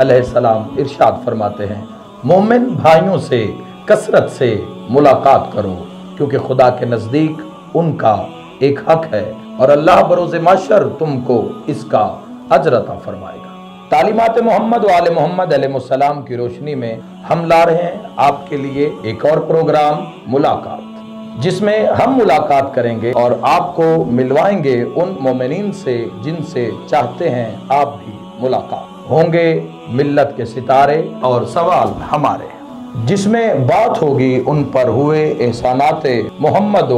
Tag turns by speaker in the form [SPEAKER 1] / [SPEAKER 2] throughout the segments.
[SPEAKER 1] अलैहिस्सलाम इरशाद फरमाते हैं, मोमिन भाइयों से, कसरत से मुलाकात करो, क्योंकि खुदा के नज़दीक उनका एक हक है और अल्लाह बरोज़ माशर तुमको इसका अजरता फरमाएगा। तालीमत मोहम्मद वाल मोहम्मद अलैहिस्सलाम की रोशनी में हम ला रहे हैं आपके लिए एक और प्रोग्राम, मुलाकात, जिसमें हम मुलाकात करेंगे और आपको मिलवाएँगे उन मोमिनीन से जिनसे चाहते हैं आप भी मुलाकात। होंगे मिल्लत के सितारे और सवाल हमारे। जिसमें बात होगी उन पर हुए एहसानात मोहम्मद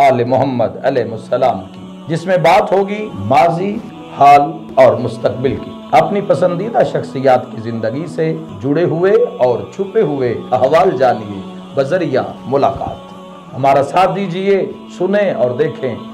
[SPEAKER 1] आल मोहम्मद अलैहिस्सलाम की, जिसमें बात होगी माजी, हाल और मुस्तकबिल की। अपनी पसंदीदा शख्सियात की ज़िंदगी से जुड़े हुए और छुपे हुए अहवाल जानिए, बजरिया मुलाकात। हमारा साथ दीजिए, सुने और देखें